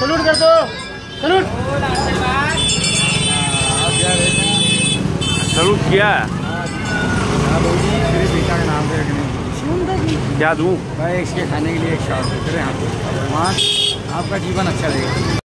Salute कर दो। Salute salute किया क्या दूँ? भाई इसके खाने के लिए एक शॉट करें आप। वहाँ आपका जीवन अच्छा रहेगा।